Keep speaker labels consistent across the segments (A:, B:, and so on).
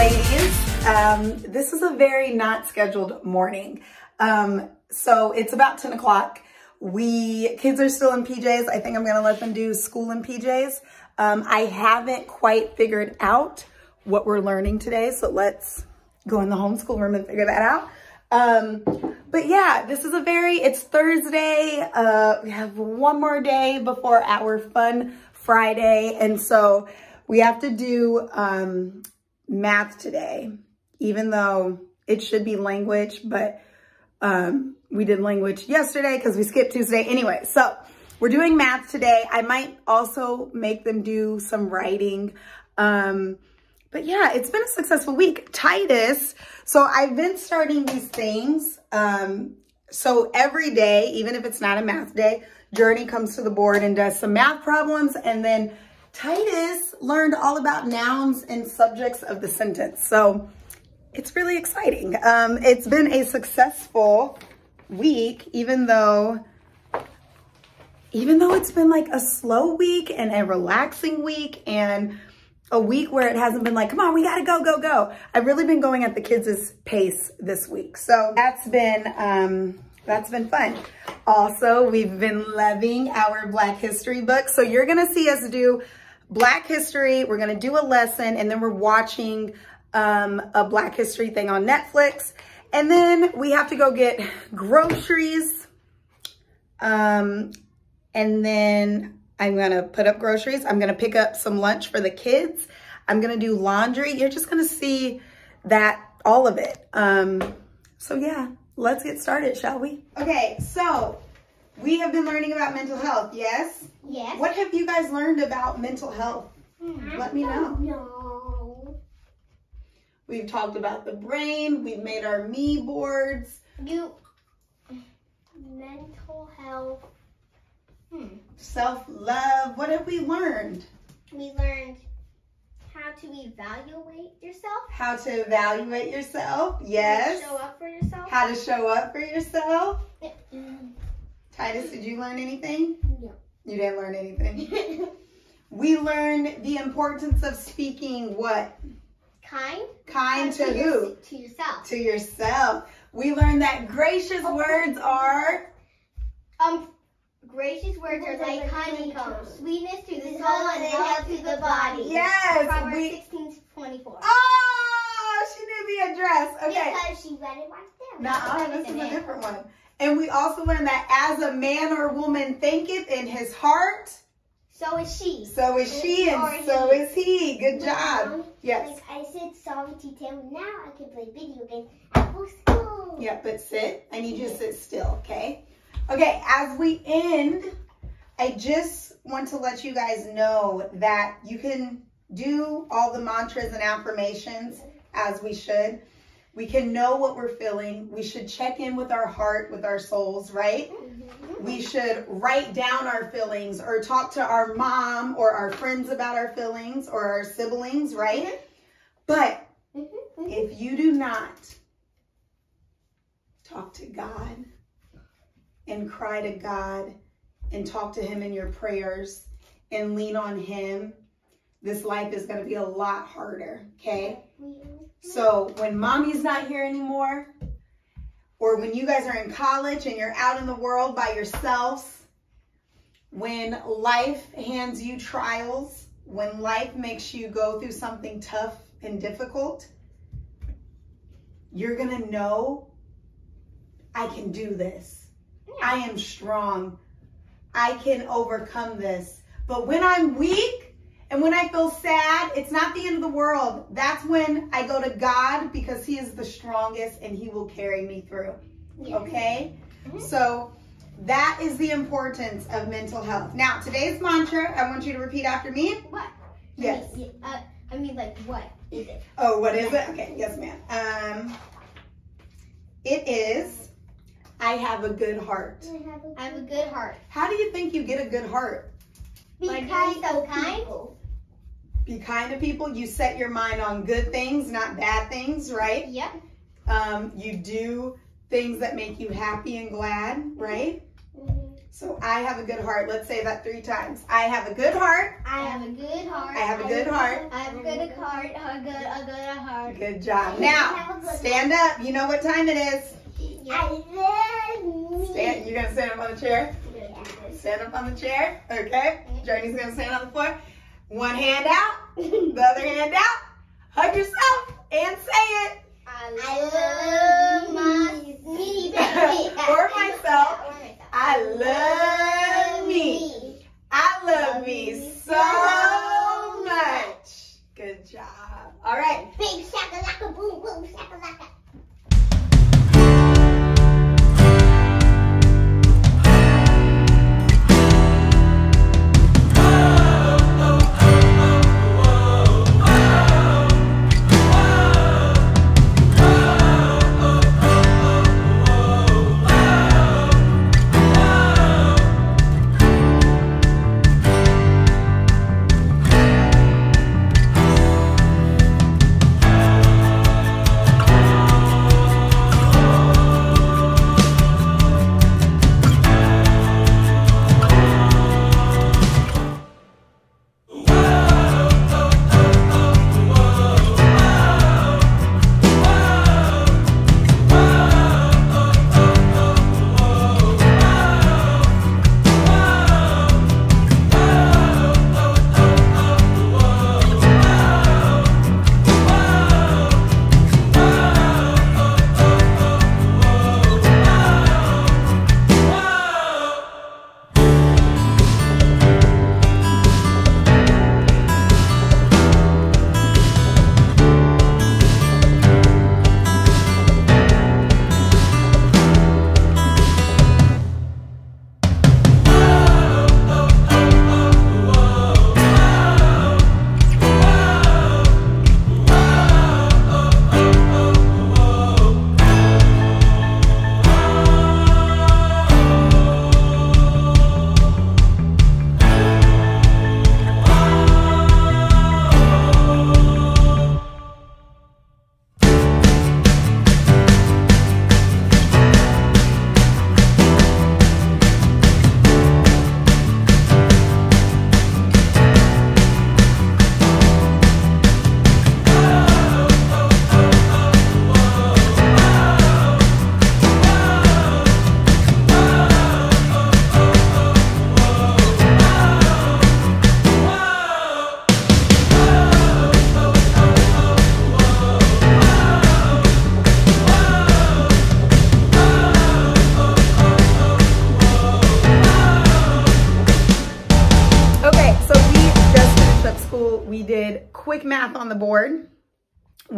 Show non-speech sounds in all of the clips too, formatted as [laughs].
A: ladies. Um, this is a very not scheduled morning. Um, so it's about 10 o'clock. We, kids are still in PJs. I think I'm gonna let them do school in PJs. Um, I haven't quite figured out what we're learning today. So let's go in the homeschool room and figure that out. Um, but yeah, this is a very, it's Thursday. Uh, we have one more day before our fun Friday. And so we have to do, um, math today, even though it should be language, but, um, we did language yesterday because we skipped Tuesday. Anyway, so we're doing math today. I might also make them do some writing. Um, but yeah, it's been a successful week. Titus, so I've been starting these things. Um, so every day, even if it's not a math day, Journey comes to the board and does some math problems. And then Titus learned all about nouns and subjects of the sentence. So it's really exciting. Um, it's been a successful week, even though even though it's been like a slow week and a relaxing week and a week where it hasn't been like, come on, we gotta go, go, go. I've really been going at the kids' pace this week. So that's been, um, that's been fun. Also, we've been loving our Black History book. So you're gonna see us do Black History. We're gonna do a lesson and then we're watching um, a Black History thing on Netflix. And then we have to go get groceries. Um, and then I'm gonna put up groceries. I'm gonna pick up some lunch for the kids. I'm gonna do laundry. You're just gonna see that, all of it. Um, so yeah, let's get started, shall we? Okay, so we have been learning about mental health, yes?
B: Yes.
A: What have you guys learned about mental health? Let me know.
B: No.
A: We've talked about the brain. We've made our me boards.
B: You. Mental health. Hmm.
A: Self-love. What have we learned?
B: We learned how to evaluate yourself.
A: How to evaluate yourself. Yes.
B: Show up for yourself.
A: How to show up for yourself. Titus, did you learn anything?
B: No.
A: You didn't learn anything. [laughs] We learned the importance of speaking what?
B: kind.
A: Kind to
B: your-
A: who?
B: To yourself.
A: To yourself. We learned that gracious words are
B: Um, gracious words are like honeycomb, sweetness to the soul and health to the body.
A: Yes,
B: Proverbs
A: we-
B: 16 24.
A: Oh, she knew the address. Okay.
B: Because she read it right there.
A: Nah, this is a different one. And we also learned that as a man or woman thinketh in his heart,
B: So is she.
A: so is she,
B: Or
A: and so
B: he.
A: is he. Good job.
B: Mom,
A: Yes.
B: Like I said, sorry to tell now I can play video games after school.
A: Yeah, but sit. I need you to sit still, okay? Okay, as we end, I just want to let you guys know that you can do all the mantras and affirmations as we should. We can know what we're feeling. We should check in with our heart, with our souls, right?
B: Mhm.
A: We should write down our feelings or talk to our mom or our friends about our feelings or our siblings, right? But
B: Mhm. Mhm.
A: if you do not talk to God and cry to God and talk to Him in your prayers and lean on Him, this life is going to be a lot harder, okay? So when mommy's not here anymore, or when you guys are in college and you're out in the world by yourselves, when life hands you trials, when life makes you go through something tough and difficult, you're going to know I can do this. I am strong. I can overcome this. But when I'm weak and when I feel sad, it's not the end of the world. That's when I go to God because He is the strongest and He will carry me through. Okay?
B: Mhm.
A: So that is the importance of mental health. Now, today's mantra, I want you to repeat after me.
B: What?
A: Yes.
B: I mean, uh, I mean, like, what is it?
A: Oh, what is it? Okay, yes, ma'am. Um, it is, I have a good heart.
B: I have a good heart.
A: How do you think you get a good heart?
B: By
C: Because
B: so kind.
C: People.
A: Be kind to people. You set your mind on good things, not bad things, right?
B: Yep.
A: Um, you do things that make you happy and glad, right?
B: Mm-hmm.
A: So I have a good heart. Let's say that three times. I have a good heart.
B: I have a good heart.
A: I have a good heart.
B: I have a good heart. A good, a good heart.
A: Good job. Now, stand up. You know what time it is.
B: I love
A: Stand, you're gonna stand up on the chair? Stand up on the chair. Okay. Journey's gonna stand on the floor. One hand out, [laughs] the other hand out. Hug yourself and say it.
B: I love my me. [laughs]
A: Or myself. I love me. I love me so much. Good job. All right.
B: Big shakalaka boom boom shakalaka.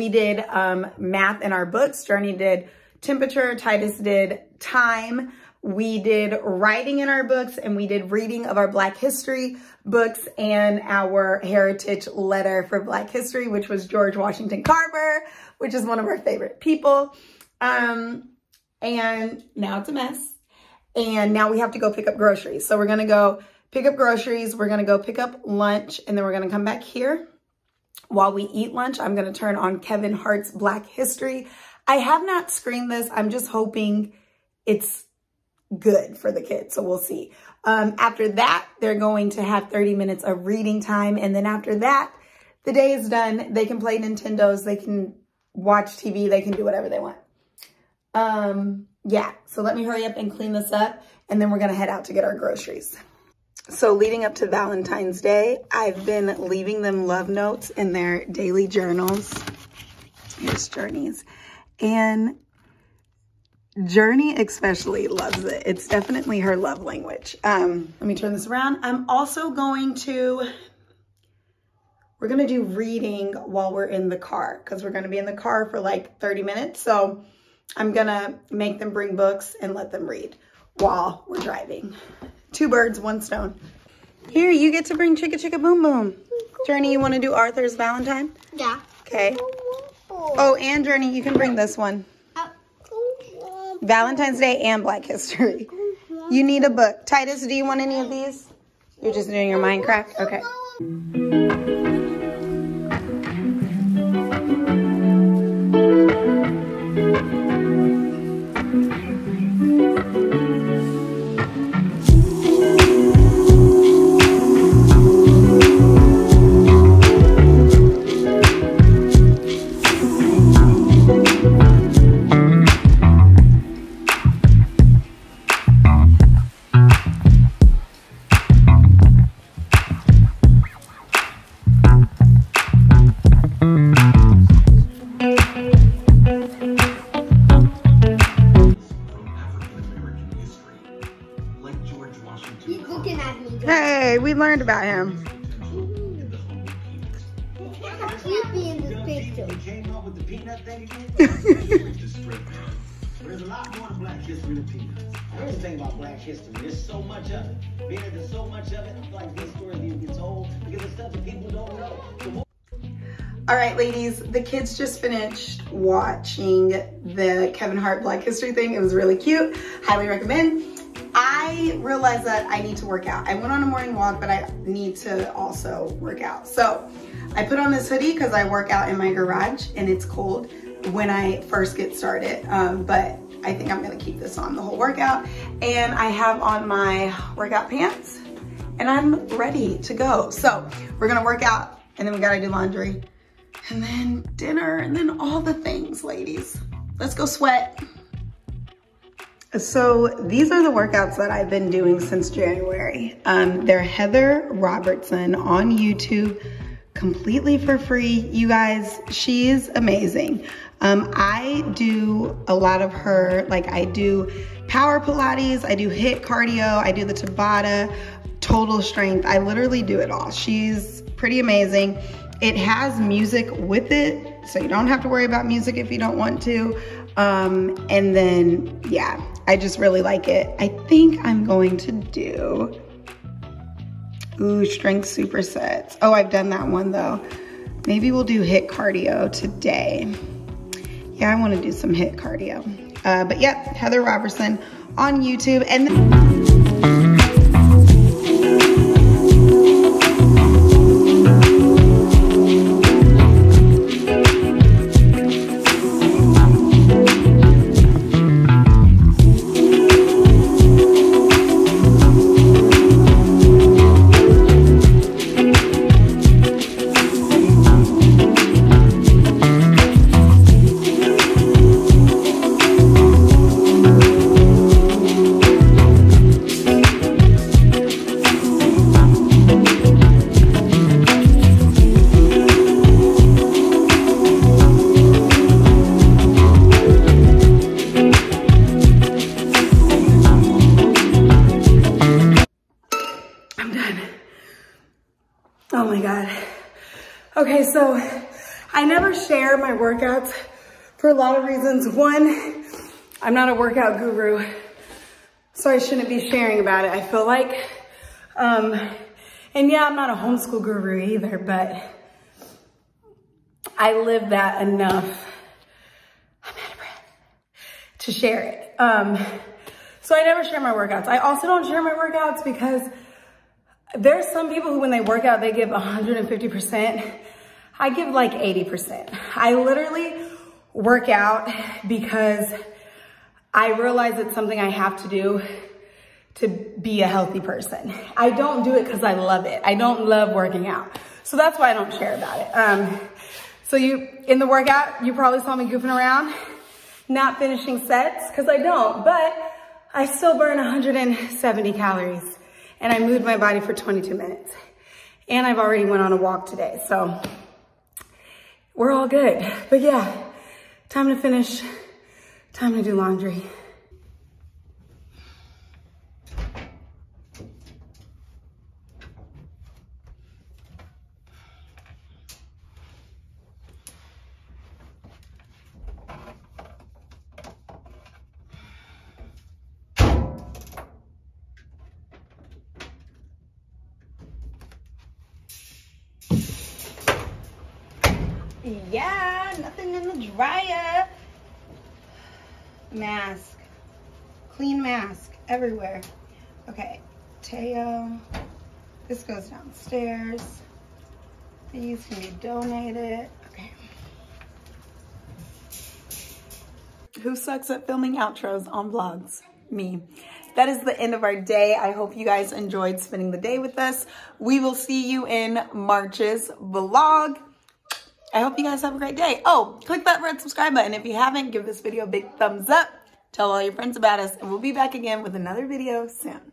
A: We did um, math in our books. Journey did temperature. Titus did time. We did writing in our books and we did reading of our Black History books and our heritage letter for Black History, which was George Washington Carver, which is one of our favorite people. Um, and now it's a mess. And now we have to go pick up groceries. So we're going to go pick up groceries. We're going to go pick up lunch and then we're going to come back here. While we eat lunch, I'm going to turn on Kevin Hart's Black History. I have not screened this. I'm just hoping it's good for the kids. So we'll see. Um, after that, they're going to have 30 minutes of reading time. And then after that, the day is done. They can play Nintendos. They can watch TV. They can do whatever they want. Um, yeah, so let me hurry up and clean this up. And then we're going to head out to get our groceries. So leading up to Valentine's Day, I've been leaving them love notes in their daily journals. Here's Journey's. And Journey especially loves it. It's definitely her love language. Um, let me turn this around. I'm also going to, we're going to do reading while we're in the car because we're going to be in the car for like 30 minutes. So I'm going to make them bring books and let them read while we're driving. Two birds, one stone. Here, you get to bring Chicka Chicka Boom Boom. Journey, you want to do Arthur's Valentine?
B: Yeah.
A: Okay. Oh, and Journey, you can bring this one. Valentine's Day and Black History. You need a book. Titus, do you want any of these? You're just doing your Minecraft? Okay. Learned about him?
B: This?
C: There's a lot more to black history than peanuts. Here's the thing about black history. There's so much of it. That there's so much of it, I feel like these stories need to get told because it's stuff that people don't know.
A: All right, ladies, the kids just finished watching the Kevin Hart Black History thing. It was really cute. Highly recommend. Realized that I need to work out. I went on a morning walk, but I need to also work out. So I put on this hoodie because I work out in my garage and it's cold when I first get started. Um, but I think I'm gonna keep this on the whole workout. And I have on my workout pants and I'm ready to go. So we're gonna work out and then we gotta do laundry and then dinner and then all the things, ladies. Let's go sweat. So these are the workouts that I've been doing since January. Um, they're Heather Robertson on YouTube, completely for free. You guys, she is amazing. Um, I do a lot of her, like I do power Pilates, I do HIIT cardio, I do the Tabata, total strength. I literally do it all. She's pretty amazing. It has music with it, so you don't have to worry about music if you don't want to. Um, and then, yeah, I just really like it. I think I'm going to do, ooh, strength supersets. Oh, I've done that one though. Maybe we'll do HIIT cardio today. Yeah, I want to do some HIIT cardio. Uh, but yep, Heather Robertson on YouTube. And Okay, so I never share my workouts for a lot of reasons. One, I'm not a workout guru, so I shouldn't be sharing about it, I feel like. Um, and yeah, I'm not a homeschool guru either, but I live that enough. To share it. Um, so I never share my workouts. I also don't share my workouts because there's some people who when they work out, they give 150%. I give like 80%. I literally work out because I realize it's something I have to do to be a healthy person. I don't do it because I love it. I don't love working out. So that's why I don't share about it. Um, so you, in the workout, you probably saw me goofing around, not finishing sets because I don't, but I still burn 170 calories and I moved my body for 22 minutes. And I've already went on a walk today, so we're all good. But yeah, time to finish, time to do laundry. Yeah, nothing in the dryer. Mask. Clean mask everywhere. Okay, Teo. This goes downstairs. These can be donated. Okay. Who sucks at filming outros on vlogs? Me. That is the end of our day. I hope you guys enjoyed spending the day with us. We will see you in March's vlog. I hope you guys have a great day. Oh, click that red subscribe button. If you haven't, give this video a big thumbs up. Tell all your friends about us, and we'll be back again with another video soon.